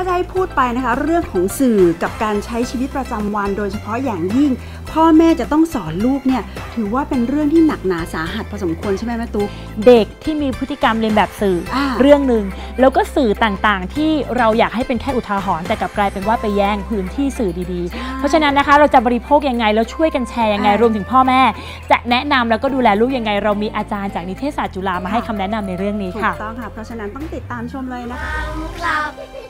าจะให้พูดไปนะคะเรื่องของสื่อกับการใช้ชีวิตประจำวัน โดยเฉพาะอย่างยิ่ง พ่อแม่จะต้องสอนลูกเนี่ยถือว่าเป็นเรื่องที่หนักหนาสาหัสพอสมควรใช่ไหมแม่ตุ๊กเด็กที่มีพฤติกรรมเรียนแบบสื่ออเรื่องหนึ่งแล้วก็สื่อต่างๆ ที่เราอยากให้เป็นแค่อุทาหรณ์แต่กลับกลายเป็นว่าไปแย่งพื้นที่สื่อดีๆ เพราะฉะนั้นนะคะเราจะบริโภคยังไงแล้วช่วยกันแชร์ยังไงรวมถึงพ่อแม่ จะแนะนำแล้วก็ดูแลลูกยังไง เรามีอาจารย์จากนิเทศศาสตร์จุฬามาให้คำแนะนำในเรื่องนี้ค่ะถูกต้องค่ะเพราะฉะนั้นต้องติดตามชมเลยนะคะ